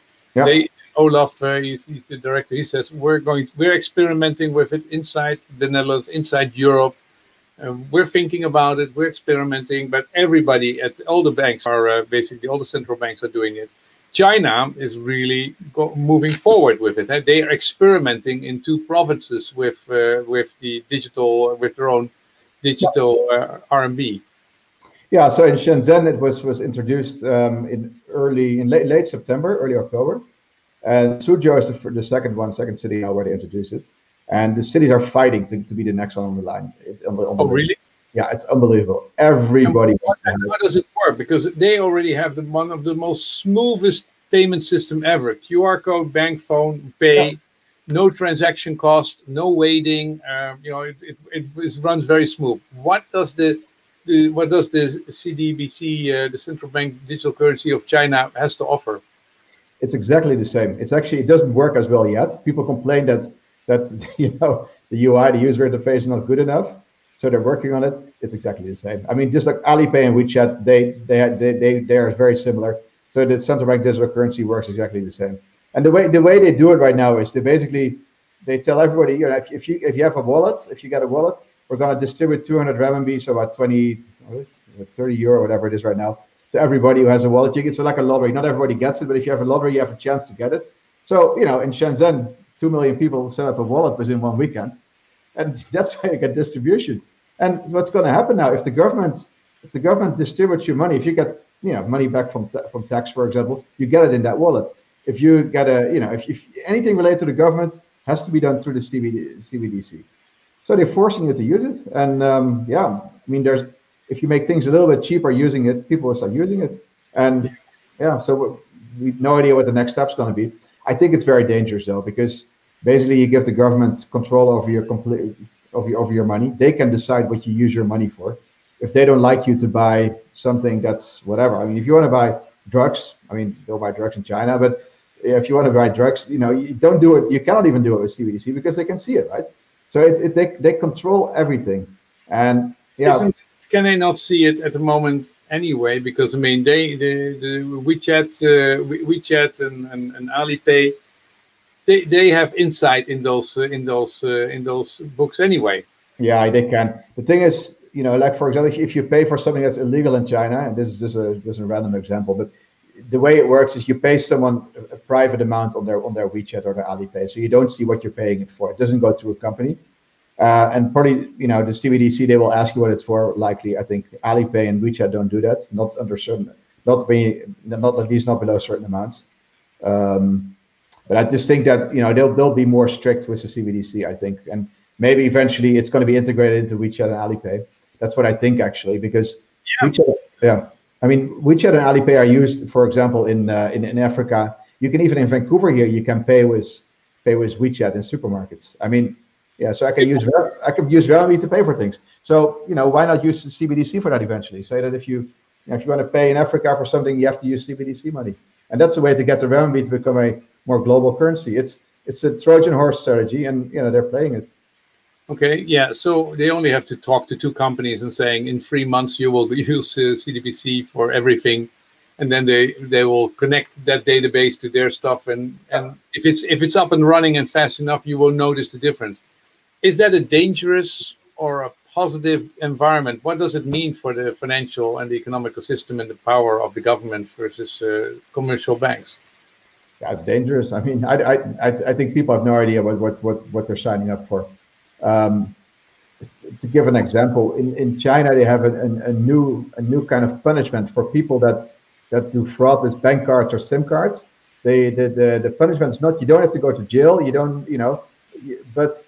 They Olaf, uh, he's, he's, the director. He says we're going, we're experimenting with it inside the Netherlands, inside Europe. Um, we're thinking about it. We're experimenting, but everybody at all the banks are uh, basically all the central banks are doing it. China is really go, moving forward with it. They are experimenting in two provinces with uh, with the digital with their own digital uh, RMB. Yeah, so in Shenzhen it was was introduced um, in early in late, late September, early October, and Suzhou is the, the second one, second city now where they introduced it. and the cities are fighting to, to be the next one on the line. On the, on the oh, list. really? Yeah, it's unbelievable. Everybody. What, how does it work? Because they already have the one of the most smoothest payment system ever. QR code, bank phone, pay. Yeah no transaction cost, no waiting. Um, you know, it, it, it, runs very smooth. What does the, the what does the CDBC, uh, the central bank digital currency of China, has to offer? It's exactly the same. It's actually it doesn't work as well yet. People complain that that you know the UI, the user interface, is not good enough. So they're working on it. It's exactly the same. I mean, just like Alipay and WeChat, they they they they, they are very similar. So the central bank digital currency works exactly the same. And the way the way they do it right now is they basically they tell everybody, you know, if, if you if you have a wallet, if you got a wallet, we're going to distribute 200 RMB, so about 20, 30 euro, whatever it is right now, to everybody who has a wallet. You get so like a lottery. Not everybody gets it, but if you have a lottery, you have a chance to get it. So you know, in Shenzhen, two million people set up a wallet within one weekend, and that's how you get distribution. And what's going to happen now if the government if the government distributes your money, if you get you know money back from from tax, for example, you get it in that wallet if you get a, you know, if, if anything related to the government has to be done through the CBD, CBDC. So they're forcing you to use it. And um, yeah, I mean, there's, if you make things a little bit cheaper using it, people will start using it. And yeah, so we no idea what the next step's going to be. I think it's very dangerous though, because basically you give the government control over your complete over your, over your money. They can decide what you use your money for. If they don't like you to buy something that's whatever. I mean, if you want to buy drugs, I mean, they'll buy drugs in China, but if you want to buy drugs, you know, you don't do it. You cannot even do it with CBDC because they can see it, right? So it, it they they control everything, and yeah. Isn't, can they not see it at the moment anyway? Because I mean, they the, the WeChat, uh, WeChat and, and, and Alipay, they they have insight in those uh, in those uh, in those books anyway. Yeah, they can. The thing is, you know, like for example, if you pay for something that's illegal in China, and this is just a just a random example, but the way it works is you pay someone a private amount on their on their WeChat or their Alipay, so you don't see what you're paying it for. It doesn't go through a company, uh, and probably you know the CBDC they will ask you what it's for. Likely, I think Alipay and WeChat don't do that. Not under certain, not be not at least not below certain amounts. Um, but I just think that you know they'll they'll be more strict with the CBDC. I think, and maybe eventually it's going to be integrated into WeChat and Alipay. That's what I think actually, because yeah. WeChat, yeah I mean, WeChat and Alipay are used, for example, in, uh, in in Africa. You can even in Vancouver here, you can pay with pay with WeChat in supermarkets. I mean, yeah. So I can use I can use Renminbi to pay for things. So you know, why not use the CBDC for that eventually? Say that if you, you know, if you want to pay in Africa for something, you have to use CBDC money, and that's a way to get the Renminbi to become a more global currency. It's it's a Trojan horse strategy, and you know they're playing it. Okay, yeah. So they only have to talk to two companies and saying in three months you will use uh, CDBC for everything, and then they they will connect that database to their stuff, and and if it's if it's up and running and fast enough, you will notice the difference. Is that a dangerous or a positive environment? What does it mean for the financial and the economical system and the power of the government versus uh, commercial banks? It's dangerous. I mean, I, I I think people have no idea what what what what they're signing up for. Um, to give an example, in, in China they have a, a, a, new a new kind of punishment for people that that do fraud with bank cards or SIM cards. They the the, the punishment is not you don't have to go to jail. You don't you know, but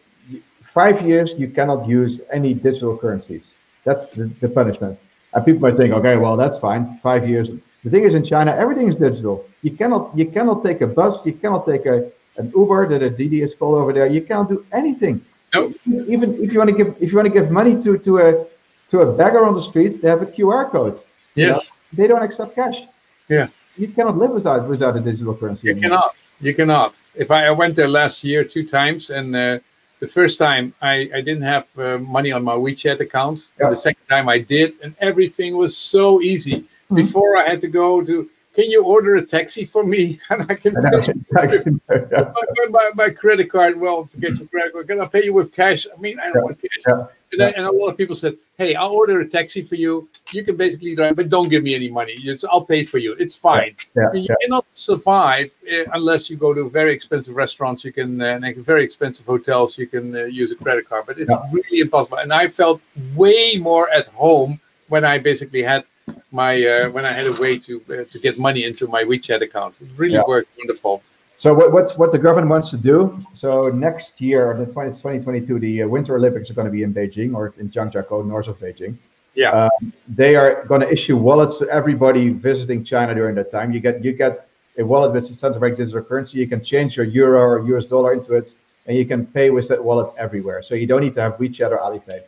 five years you cannot use any digital currencies. That's the, the punishment. And people might think, okay, well that's fine, five years. The thing is, in China, everything is digital. You cannot you cannot take a bus, you cannot take a an Uber that a Didi is called over there. You can't do anything. Nope. Even if you want to give if you want to give money to to a to a beggar on the streets, they have a QR code. Yes. You know? They don't accept cash. Yeah. You cannot live without without a digital currency. You anymore. cannot. You cannot. If I, I went there last year two times, and uh, the first time I, I didn't have uh, money on my WeChat account. Yeah. The second time I did, and everything was so easy. Mm -hmm. Before I had to go to can you order a taxi for me? And I can pay you my, my, my, credit card. Well, forget your credit card. Can I pay you with cash? I mean, I don't yeah. want cash. Yeah. And, then, and, a lot of people said, "Hey, I'll order a taxi for you. You can basically drive, but don't give me any money. It's, I'll pay for you. It's fine. Yeah. I mean, you cannot survive uh, unless you go to very expensive restaurants. You can uh, and very expensive hotels. You can uh, use a credit card, but it's really impossible. And I felt way more at home when I basically had my uh, when I had a way to uh, to get money into my WeChat account. It really yeah. worked wonderful. So what, what's what the government wants to do? So next year, the 20, 2022, the uh, Winter Olympics are going to be in Beijing or in Zhangjiakou, north of Beijing. Yeah. Um, they are going to issue wallets to everybody visiting China during that time. You get you get a wallet with a central bank digital currency. You can change your euro or US dollar into it, and you can pay with that wallet everywhere. So you don't need to have WeChat or Alipay.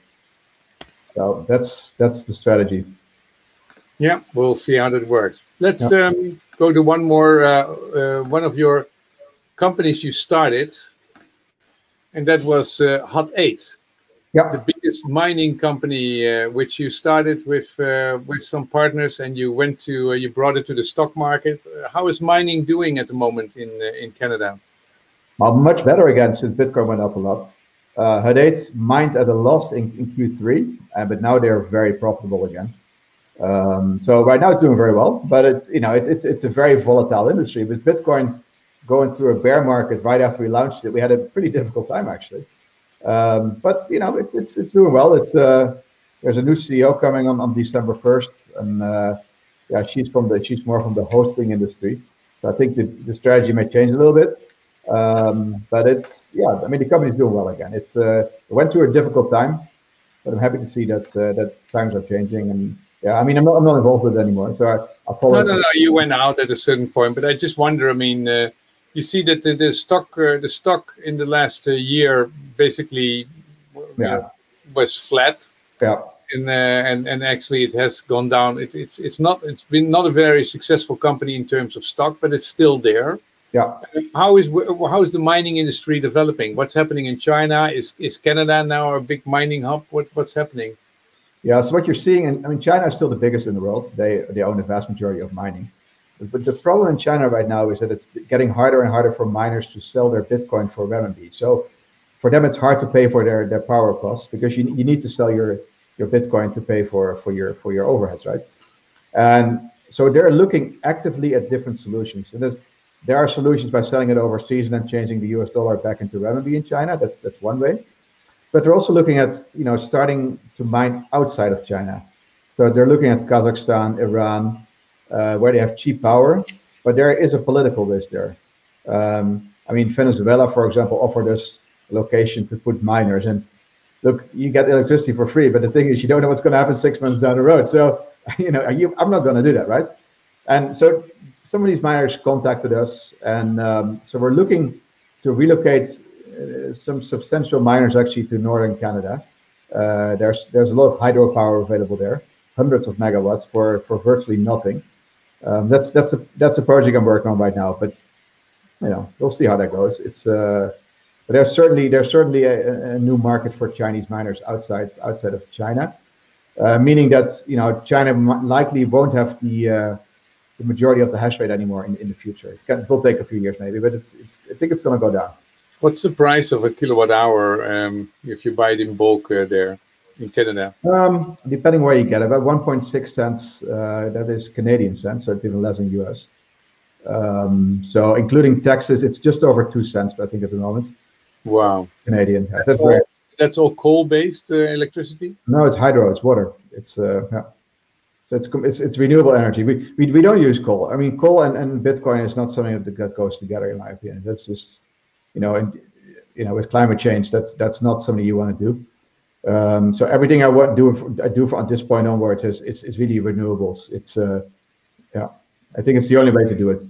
So that's that's the strategy. Yeah, we'll see how that works. Let's yeah. um, go to one more. Uh, uh, one of your companies you started, and that was uh, Hut 8. Yeah. The biggest mining company, uh, which you started with uh, with some partners, and you went to uh, you brought it to the stock market. Uh, how is mining doing at the moment in uh, in Canada? Well, much better again since Bitcoin went up a lot. Uh, Hut 8 mined at a loss in, in Q3, uh, but now they're very profitable again. Um, so right now it's doing very well, but it's you know it's it's it's a very volatile industry. With Bitcoin going through a bear market right after we launched it. We had a pretty difficult time actually, um, but you know it's it's it's doing well. It's uh, there's a new CEO coming on on December first, and uh, yeah, she's from the she's more from the hosting industry. So I think the, the strategy may change a little bit, um, but it's yeah. I mean the company's doing well again. It's uh, it went through a difficult time, but I'm happy to see that uh, that times are changing and yeah, I mean, I'm not, I'm not involved with it anymore. So I, I no, no, no. You went out at a certain point, but I just wonder. I mean, uh, you see that the, the stock uh, the stock in the last uh, year basically yeah. was flat. Yeah. And, uh, and and actually it has gone down. It, it's it's not it's been not a very successful company in terms of stock, but it's still there. Yeah. How is how is the mining industry developing? What's happening in China? Is is Canada now a big mining hub? What what's happening? Yeah. So what you're seeing, and I mean, China is still the biggest in the world. They they own the vast majority of mining. But the problem in China right now is that it's getting harder and harder for miners to sell their Bitcoin for renminbi. So for them, it's hard to pay for their, their power costs because you, you need to sell your, your Bitcoin to pay for, for your for your overheads, right? And so they're looking actively at different solutions. And there are solutions by selling it overseas and then changing the US dollar back into renminbi in China. That's that's one way. But they're also looking at you know starting to mine outside of China. So they're looking at Kazakhstan, Iran, uh, where they have cheap power, but there is a political risk there. Um, I mean, Venezuela, for example, offered us a location to put miners, and look, you get electricity for free, but the thing is, you don't know what's going to happen six months down the road. So, you know, you, I'm not going to do that, right? And so, some of these miners contacted us, and um, so we're looking to relocate some substantial miners actually to northern Canada. Uh, there's there's a lot of hydropower available there, hundreds of megawatts for for virtually nothing. Um, that's that's a that's a project I'm working on right now. But you know, we'll see how that goes. It's uh, but there's certainly there's certainly a, a new market for Chinese miners outside outside of China, uh, meaning that you know China likely won't have the uh, the majority of the hash rate anymore in, in the future. It, can, it will take a few years maybe, but it's it's I think it's going to go down. What's the price of a kilowatt hour um, if you buy it in bulk uh, there? in Canada? Um, depending where you get it, about 1.6 cents. Uh, that is Canadian cents, so it's even less in US. Um, so including taxes, it's just over two cents, I think at the moment. Wow. Canadian. That's, that's all, that's all coal-based uh, electricity. No, it's hydro. It's water. It's uh, yeah. So it's, it's it's renewable energy. We, we we don't use coal. I mean, coal and, and Bitcoin is not something that goes together, in my opinion. That's just, you know, and you know, with climate change, that's that's not something you want to do. Um, so everything I want do I do from this point onwards is it's, it's really renewables. It's uh, yeah, I think it's the only way to do it.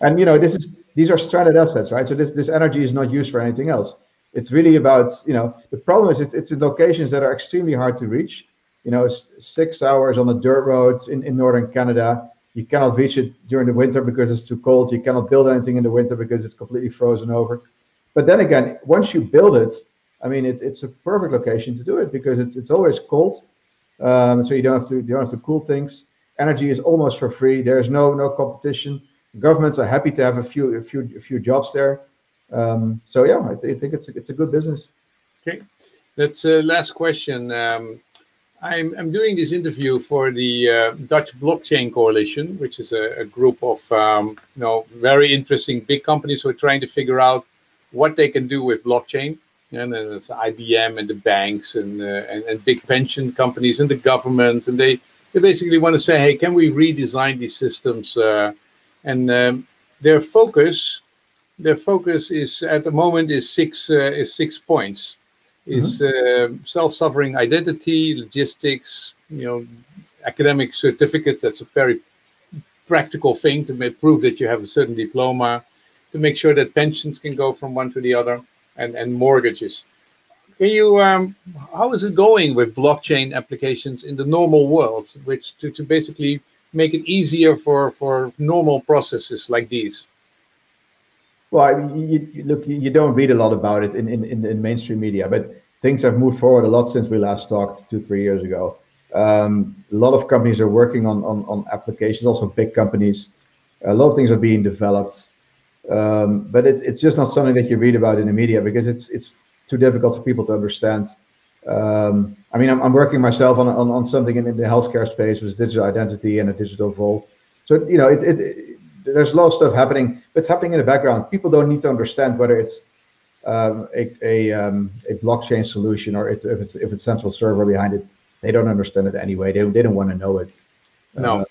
And you know, this is these are stranded assets, right? So this this energy is not used for anything else. It's really about you know the problem is it's it's in locations that are extremely hard to reach. You know, six hours on the dirt roads in in northern Canada. You cannot reach it during the winter because it's too cold. You cannot build anything in the winter because it's completely frozen over. But then again, once you build it, I mean, it's it's a perfect location to do it because it's it's always cold, um, so you don't have to you don't have to cool things. Energy is almost for free. There's no no competition. Governments are happy to have a few a few a few jobs there. Um, so yeah, I, th- I, think it's a, it's a good business. Okay, that's uh, last question. Um, I'm I'm doing this interview for the uh, Dutch Blockchain Coalition, which is a, a group of um, you know very interesting big companies who are trying to figure out what they can do with blockchain and then it's IBM and the banks and, uh, and, and big pension companies and the government, and they they basically want to say, hey, can we redesign these systems? Uh, and um, their focus the focus is at the moment is six uh, is six points. Is mm-hmm. uh, self-sovereign identity, logistics, you know, academic certificates. That's a very practical thing to make, prove that you have a certain diploma, to make sure that pensions can go from one to the other, and and mortgages. Can you um, how is it going with blockchain applications in the normal world, which to, to basically make it easier for for normal processes like these? Well, you, you, look, you don't read a lot about it in, in, in, in, mainstream media, but things have moved forward a lot since we last talked two, three years ago. Um, a lot of companies are working on, on, on applications, also big companies. A lot of things are being developed, um, but it, it's just not something that you read about in the media because it's it's too difficult for people to understand. Um, I mean, I'm, I'm working myself on, on, on something in, in the healthcare space with digital identity and a digital vault. So you know, it, it there's a lot of stuff happening, but it's happening in the background. People don't need to understand whether it's um, a a, um, a, blockchain solution or it's, if it's if it's central server behind it. They don't understand it anyway. They they don't want to know it. No. Uh,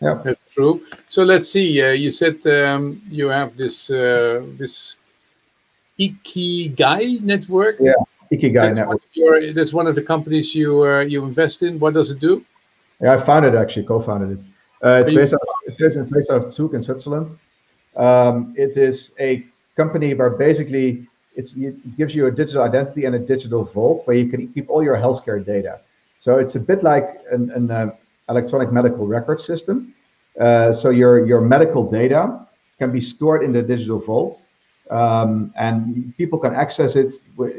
yeah, that's true. So let's see. Uh, you said um, you have this uh, this Ikigai network. Yeah, Ikigai that's network. Your, that's one of the companies you uh, you invest in. What does it do? Yeah, I founded actually, co-founded it. Uh, it's, based out, it's based out of Zug in Switzerland. Um, it is a company where basically it gives you a digital identity and a digital vault where you can keep all your healthcare data. So it's a bit like an, an uh, electronic medical record system. Uh, so your your medical data can be stored in the digital vault, um, and people can access it.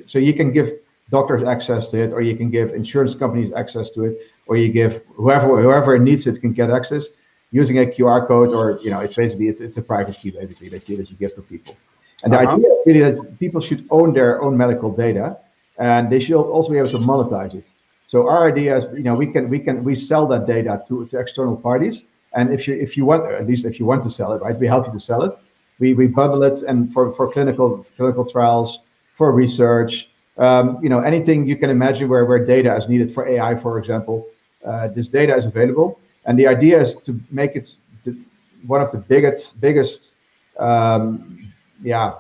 So you can give doctors access to it, or you can give insurance companies access to it, or you give whoever whoever needs it can get access using a QR code, or you know, it's basically it's it's a private key basically that you that you give to people. And uh-huh. the idea is really that people should own their own medical data, and they should also be able to monetize it. So our idea is, you know, we can we can we sell that data to, to external parties, and if you if you want, at least if you want to sell it, right, we help you to sell it. We we bundle it, and for for clinical clinical trials, for research, um, you know, anything you can imagine where, where data is needed for AI, for example, uh, this data is available. And the idea is to make it the, one of the biggest, biggest, um, yeah,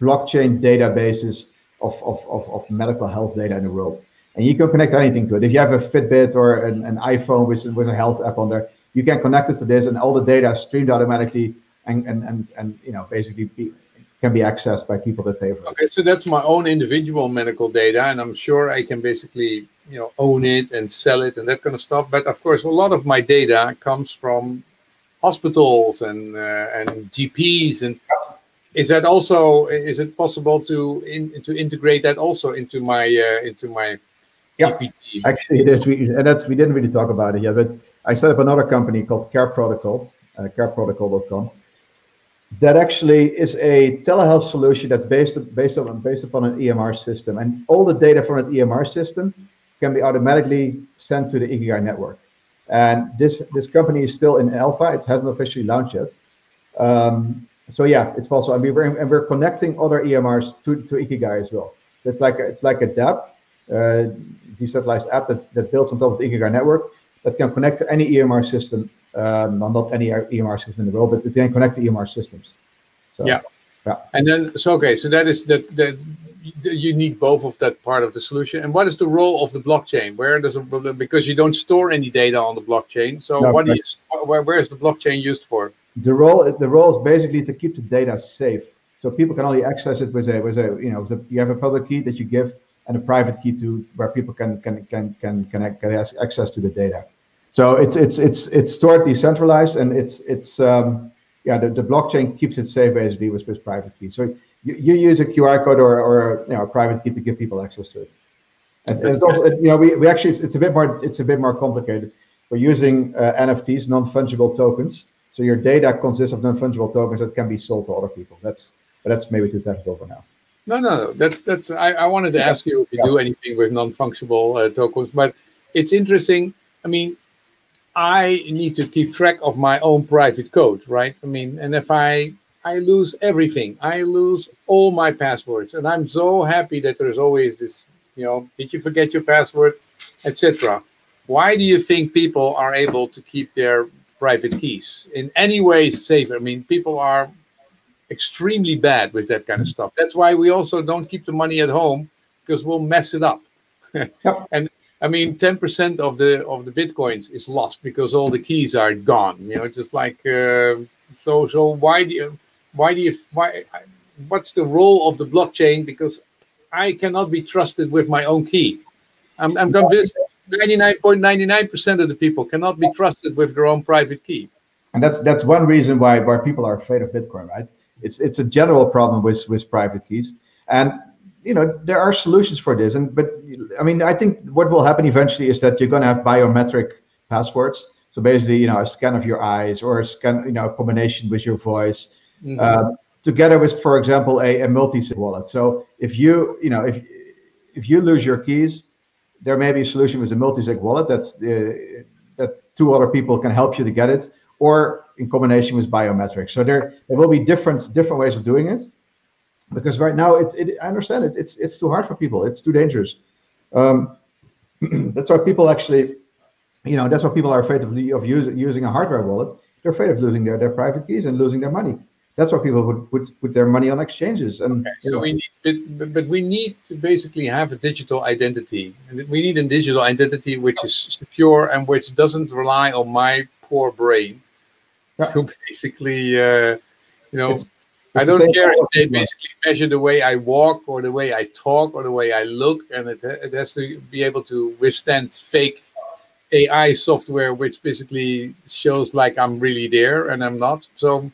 blockchain databases of, of, of, of, medical health data in the world. And you can connect anything to it. If you have a Fitbit or an, an iPhone with, with a health app on there, you can connect it to this and all the data is streamed automatically and, and, and, and you know, basically be, can be accessed by people that pay for it. Okay, so that's my own individual medical data, and I'm sure I can basically, you know, own it and sell it and that kind of stuff. But of course, a lot of my data comes from hospitals and uh, and GPs, and is that also is it possible to in, to integrate that also into my uh, into my yeah, actually it is. We and that's we didn't really talk about it yet, but I set up another company called Care Protocol, uh, careprotocol.com that actually is a telehealth solution that's based based on based upon an EMR system, and all the data from an EMR system can be automatically sent to the Ikigai network. And this this company is still in alpha; it hasn't officially launched yet. Um, so yeah, it's possible, and we're and we're connecting other EMRs to, to Ikigai as well. It's like it's like a DApp, uh, decentralized app that, that builds on top of the Ikigai network that can connect to any EMR system um, not any EMR system in the world, but they can connect to EMR systems. So, yeah. Yeah. And then, so okay, so that is that that you need both of that part of the solution. And what is the role of the blockchain? Where does it, because you don't store any data on the blockchain. So no, what is where, where is the blockchain used for? The role the role is basically to keep the data safe. So people can only access it with a with a you know you have a public key that you give and a private key to where people can can can can can, can access to the data. So it's it's it's it's stored decentralized and it's it's um, yeah the, the blockchain keeps it safe basically with, with private keys. So you, you use a QR code or, or you know a private key to give people access to it. And, and it's also you know we, we actually it's, it's, a bit more it's a bit more complicated. We're using uh, NFTs, non-fungible tokens. So your data consists of non-fungible tokens that can be sold to other people. That's but that's maybe too technical for now. No, no, no. That's that's. I, I wanted to ask you if you yeah. do anything with non-fungible uh, tokens, but it's interesting. I mean, I need to keep track of my own private code, right? I mean, and if I I lose everything, I lose all my passwords, and I'm so happy that there's always this, you know, did you forget your password, etc. Why do you think people are able to keep their private keys in any way safer? I mean, people are extremely bad with that kind of stuff. That's why we also don't keep the money at home because we'll mess it up. Yep. and I mean, ten percent of the of the bitcoins is lost because all the keys are gone. You know, just like uh, so. So why do you why do you why? What's the role of the blockchain? Because I cannot be trusted with my own key. I'm, I'm convinced 99.99% of the people cannot be trusted with their own private key. And that's that's one reason why why people are afraid of Bitcoin, right? It's it's a general problem with with private keys, and you know there are solutions for this. And but I mean, I think what will happen eventually is that you're going to have biometric passwords. So basically, you know, a scan of your eyes or a scan, you know, a combination with your voice. Mm-hmm. Uh, together with, for example, a, a multi-sig wallet. So if you, you know, if if you lose your keys, there may be a solution with a multi-sig wallet that's uh, that two other people can help you to get it, or in combination with biometrics. So there, there will be different different ways of doing it, because right now it's it, I understand it it's it's too hard for people. It's too dangerous. Um, that's why people actually, you know, that's why people are afraid of of using using a hardware wallet. They're afraid of losing their their private keys and losing their money that's why people would put, put their money on exchanges. And okay, so we need, but, but we need to basically have a digital identity. We need a digital identity which is secure and which doesn't rely on my poor brain yeah. to basically, uh, you know, it's I don't care if they basically measure the way I walk or the way I talk or the way I look, and it, it has to be able to withstand fake AI software, which basically shows like I'm really there and I'm not. So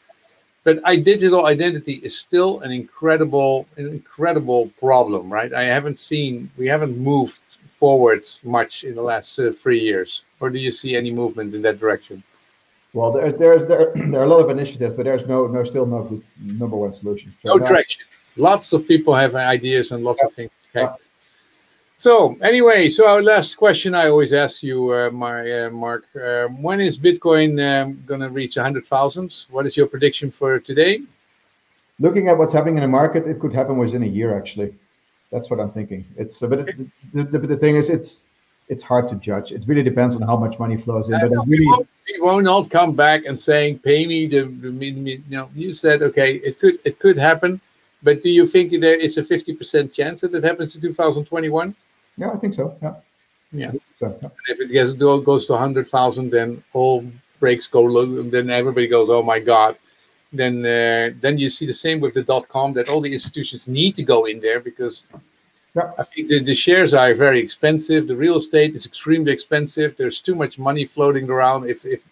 but I, digital identity is still an incredible, an incredible problem, right? I haven't seen, we haven't moved forward much in the last uh, three years. Or do you see any movement in that direction? Well, there's there's there, there are a lot of initiatives, but there's no no still no good number one solution. So no now, traction. Lots of people have ideas and lots yeah, of things. Okay. Yeah. So anyway, so our last question I always ask you, uh, my, uh, Marc, uh, when is Bitcoin um, going to reach 100,000? What is your prediction for today? Looking at what's happening in the market, it could happen within a year, actually. That's what I'm thinking. It's but it, the, the, the, thing is, it's it's hard to judge. It really depends on how much money flows in. But really, we won't, all come back and saying, "Pay me the, you know." You said, "Okay, it could it could happen," but do you think there is a 50% chance that it happens in 2021? Yeah, I think so. Yeah. Yeah. So, yeah. if it gets, goes to 100,000, then all breaks go low. And then everybody goes, oh my God. Then uh, then you see the same with the dot com that all the institutions need to go in there because yeah. I think the, the shares are very expensive. The real estate is extremely expensive. There's too much money floating around. If if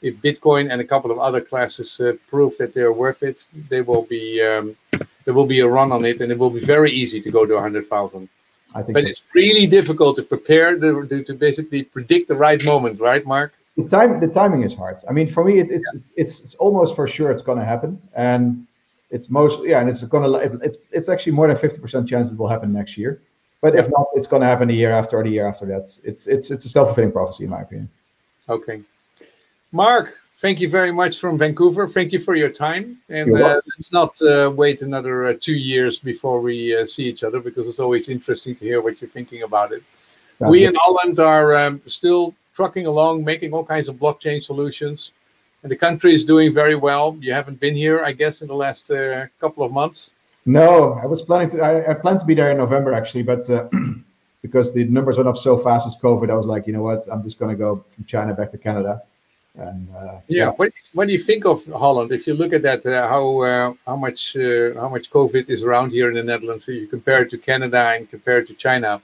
if Bitcoin and a couple of other classes uh, prove that they're worth it, they will be um, there will be a run on it, and it will be very easy to go to 100,000. I think, but so. it's really difficult to prepare the, to, to basically predict the right moment, right, Marc? The time, the timing is hard. I mean, for me, it's it's yeah. it's, it's almost for sure it's going to happen, and it's most yeah, and it's going to it's it's actually more than fifty percent chance it will happen next year. But yeah. if not, it's going to happen the year after or the year after that. It's it's it's a self fulfilling prophecy, in my opinion. Okay, Marc, thank you very much from Vancouver. Thank you for your time. And uh, let's not uh, wait another uh, two years before we uh, see each other because it's always interesting to hear what you're thinking about it. Sounds we good. in Holland are um, still trucking along, making all kinds of blockchain solutions. And the country is doing very well. You haven't been here, I guess, in the last uh, couple of months. No, I was planning to. I, I planned to be there in November actually, but uh, because the numbers went up so fast with COVID, I was like, you know what, I'm just going to go from China back to Canada. And, uh, yeah, yeah. What, what do you think of Holland? If you look at that, uh, how uh, how much uh, how much COVID is around here in the Netherlands? So you compare it to Canada and compare it to China.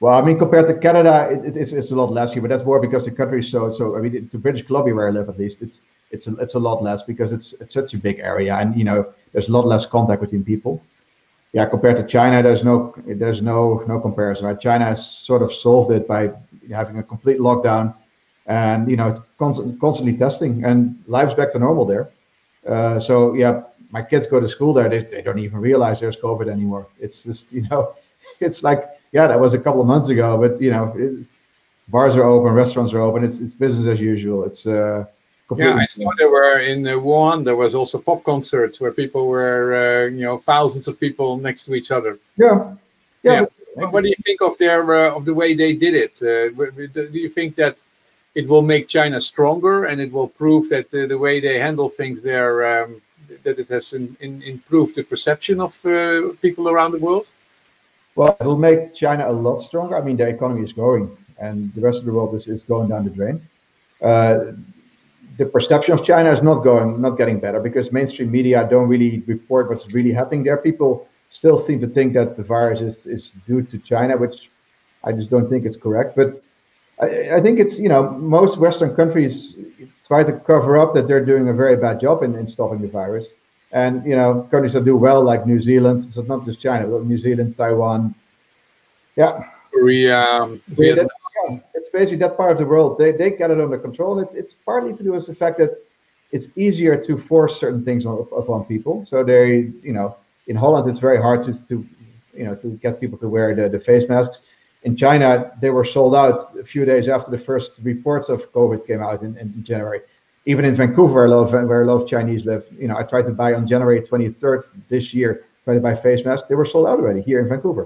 Well, I mean, compared to Canada, it, it's, it's a lot less here, but that's more because the country is so so. I mean, to British Columbia, where I live, at least, it's it's a, it's a lot less because it's it's such a big area, and you know, there's a lot less contact between people. Yeah, compared to China, there's no there's no no comparison. Right? China has sort of solved it by having a complete lockdown and you know constantly constantly testing and life's back to normal there uh, so yeah my kids go to school there they, they don't even realize there's covid anymore it's just you know it's like yeah that was a couple of months ago but you know it, bars are open restaurants are open it's it's business as usual it's uh yeah, I saw there were in uh, Wuhan. There was also pop concerts where people were, uh, you know, thousands of people next to each other. Yeah, yeah. yeah. What do you think of their uh, of the way they did it? Uh, do you think that it will make China stronger and it will prove that the, the way they handle things there, um, that it has in, in improved the perception of uh, people around the world? Well, it will make China a lot stronger. I mean, their economy is growing, and the rest of the world is, is going down the drain. Uh, the perception of China is not going, not getting better because mainstream media don't really report what's really happening there. People still seem to think that the virus is, is due to China, which I just don't think is correct. But I, I think it's you know most Western countries try to cover up that they're doing a very bad job in, in stopping the virus. And you know countries that do well like New Zealand, so not just China, but New Zealand, Taiwan, yeah, Korea, um, Vietnam it's basically that part of the world. They they get it under control. And It's it's partly to do with the fact that it's easier to force certain things on, upon people. So they, you know, in Holland it's very hard to to you know to get people to wear the, the face masks. In China, they were sold out a few days after the first reports of COVID came out in, in January. Even in Vancouver, lot of where a lot of Chinese live, you know, I tried to buy on January 23rd this year, tried to buy face masks. They were sold out already here in Vancouver.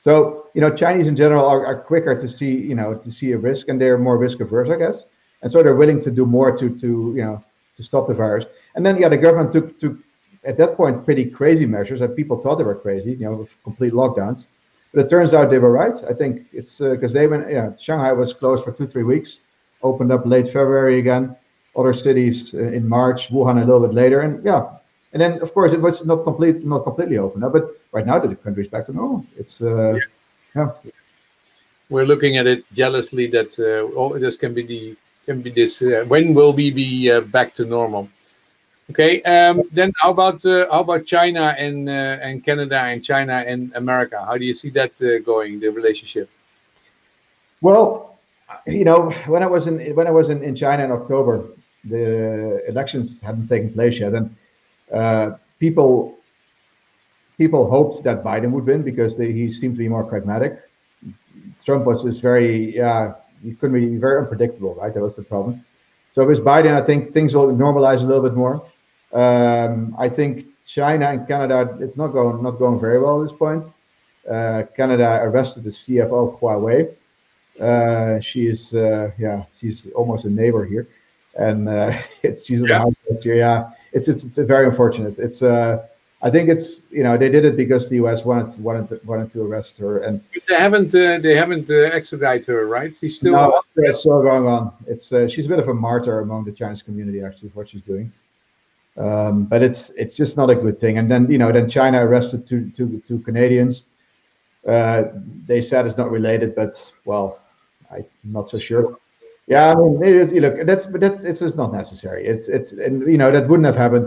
So you know, Chinese in general are, are quicker to see you know to see a risk, and they're more risk averse, I guess, and so they're willing to do more to to you know to stop the virus. And then yeah, the government took took at that point pretty crazy measures that people thought they were crazy, you know, complete lockdowns. But it turns out they were right. I think it's because uh, they went, yeah, Shanghai was closed for two, three weeks, opened up late February again. Other cities uh, in March, Wuhan a little bit later, and yeah, and then of course it was not complete, not completely open, but right now the country is back to normal. It's uh, yeah. yeah. We're looking at it jealously that uh, all this can be the can be this. Uh, when will we be uh, back to normal? Okay. Um, then how about uh, how about China and uh, and Canada and China and America? How do you see that uh, going? The relationship. Well, you know, when I was in when I was in, in China in October, the elections hadn't taken place yet, and uh, people people hoped that Biden would win because they, he seemed to be more pragmatic. Trump was just very yeah he couldn't be very unpredictable right that was the problem. So with Biden, I think things will normalize a little bit more. Um, I think China and Canada it's not going not going very well at this point. Uh, Canada arrested the CFO of Huawei. Uh, she is uh, yeah she's almost a neighbor here, and uh, it's she's in yeah. here. Yeah, it's it's it's very unfortunate. It's uh, I think it's you know they did it because the U.S. wanted wanted to, wanted to arrest her, and but they haven't uh, they haven't uh, extradited her, right? She's still no, it's still going on. It's uh, she's a bit of a martyr among the Chinese community actually for what she's doing, um, but it's it's just not a good thing. And then you know then China arrested two two two Canadians. Uh, they said it's not related, but well, I'm not so sure. Yeah, I mean, it is. Look, that's but that it's just not necessary. It's it's and you know that wouldn't have happened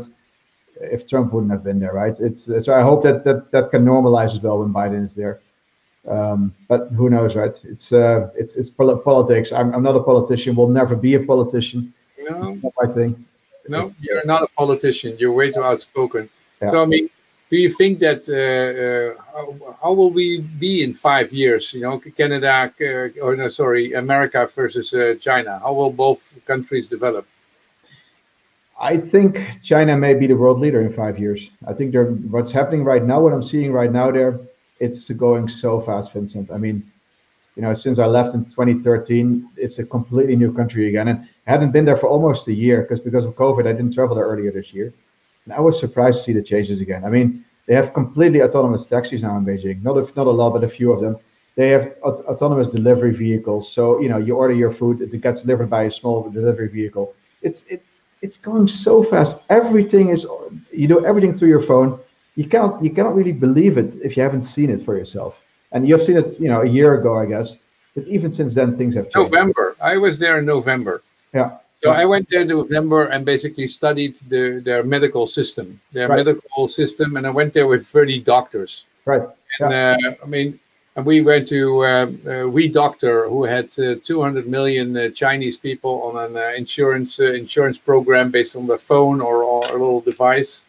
if Trump wouldn't have been there, right? It's so I hope that that that can normalize as well when Biden is there. Um, but who knows, right? It's uh, it's it's politics. I'm I'm not a politician. Will never be a politician. No, my thing. No, it's, you're not a politician. You're way too outspoken. Yeah. So I mean, do you think that uh, uh, how, how, will we be in five years? You know, Canada uh, or no, sorry, America versus China. How will both countries develop? I think China may be the world leader in five years. I think they're, what's happening right now, what I'm seeing right now there, it's going so fast, Vincent. I mean, you know, since I left in 2013, it's a completely new country again. And I hadn't been there for almost a year because because of COVID, I didn't travel there earlier this year. And I was surprised to see the changes again. I mean, they have completely autonomous taxis now in Beijing. Not a, not a lot, but a few of them. They have aut autonomous delivery vehicles. So you know, you order your food, it gets delivered by a small delivery vehicle. It's it, it's going so fast. Everything is you do everything through your phone. You cannot you cannot really believe it if you haven't seen it for yourself. And you've seen it, you know, a year ago, I guess. But even since then, things have changed. November. I was there in November. Yeah. So I went there in November and basically studied the, their medical system, their right. medical system, and I went there with 30 doctors. Right. And yeah. uh, I mean, and we went to uh, uh, WeDoctor, who had uh, 200 million uh, Chinese people on an uh, insurance uh, insurance program based on the phone or, or a little device,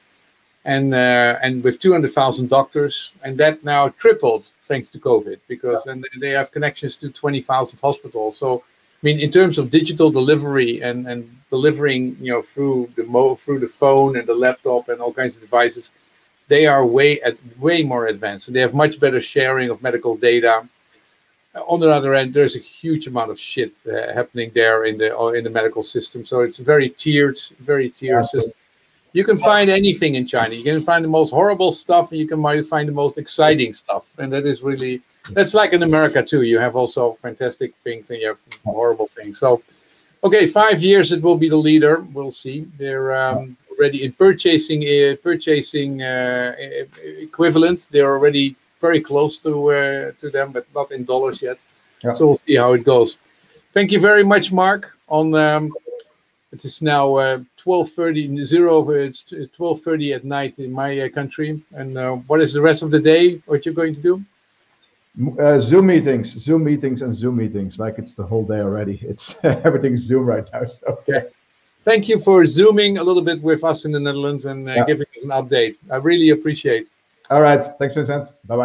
and and with 200,000 doctors, and that now tripled thanks to COVID because yeah. and they have connections to 20,000 hospitals. So mean, in terms of digital delivery and, and delivering, you know, through the mo through the phone and the laptop and all kinds of devices, they are way at way more advanced. And they have much better sharing of medical data. On the other end, there's a huge amount of shit uh, happening there in the uh, in the medical system. So it's very tiered, very tiered yeah. system. you can find anything in China. You can find the most horrible stuff, and you can find the most exciting stuff, and that is really that's like in America too. You have also fantastic things, and you have horrible things. So, okay, five years it will be the leader. We'll see. They're um, already in purchasing uh, purchasing uh, equivalent. They're already very close to uh, to them, but not in dollars yet. Yeah. So we'll see how it goes. Thank you very much, Marc. On um, it is now uh, 12.30, zero, it's 12.30 at night in my uh, country. And uh, what is the rest of the day, what you're going to do? Uh, Zoom meetings, Zoom meetings and Zoom meetings, like it's the whole day already. It's everything's Zoom right now. So. Okay. Thank you for zooming a little bit with us in the Netherlands and uh, yeah. giving us an update. I really appreciate All right. Thanks, Vincent. Bye-bye.